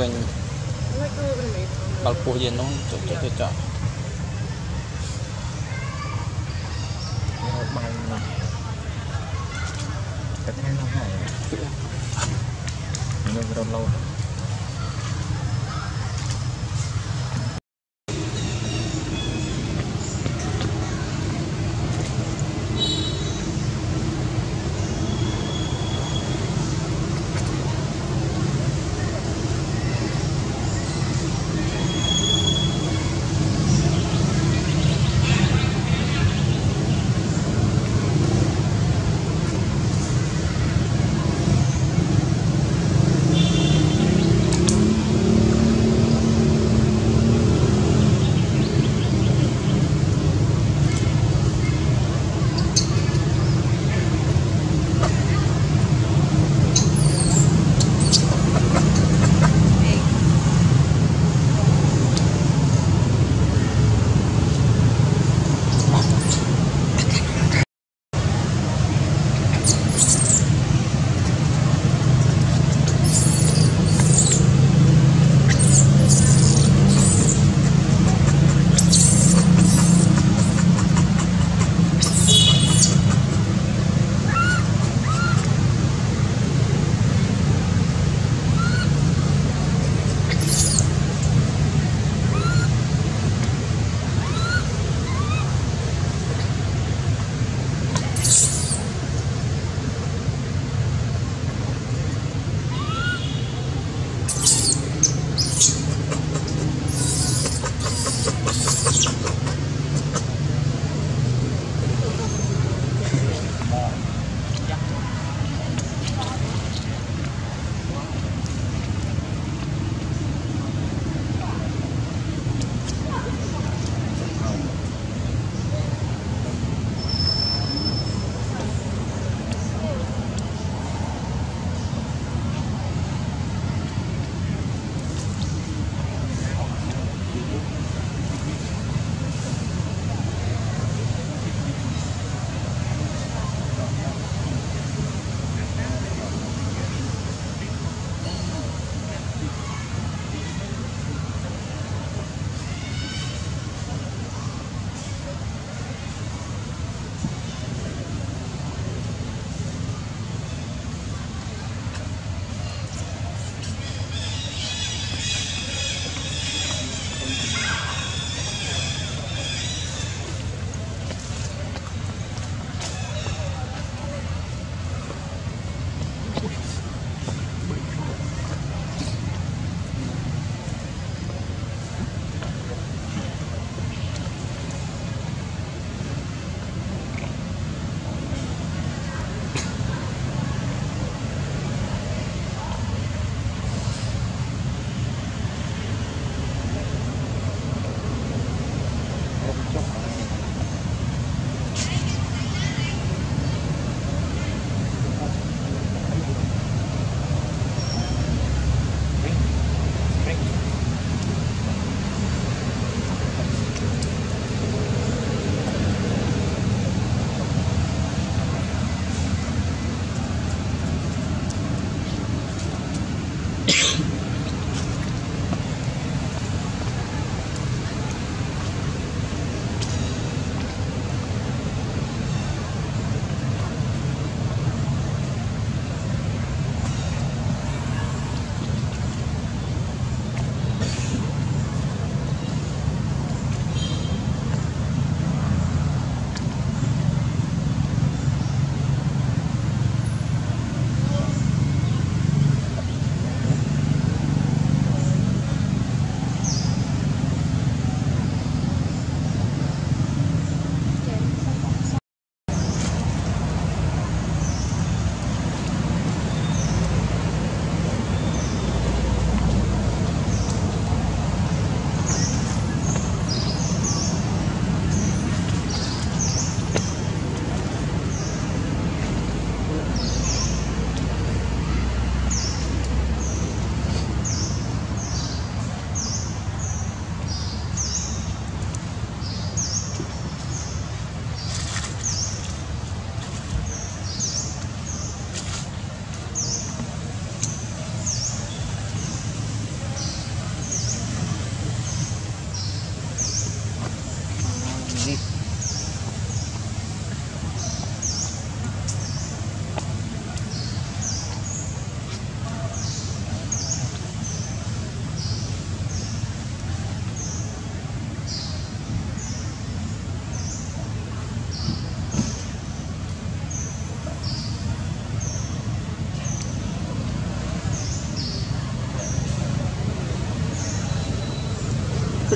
ឃើញបាល់ពោះយើងនោះចុចចុចចុចចុចរត់បាយណាតែថ្ងៃនោះហើយនឹងរត់លោអ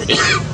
Sorry.